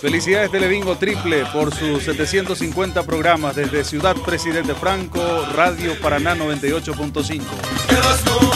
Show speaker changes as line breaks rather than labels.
Felicidades Telebingo Triple por sus 750 programas desde Ciudad Presidente Franco, Radio Paraná 98.5.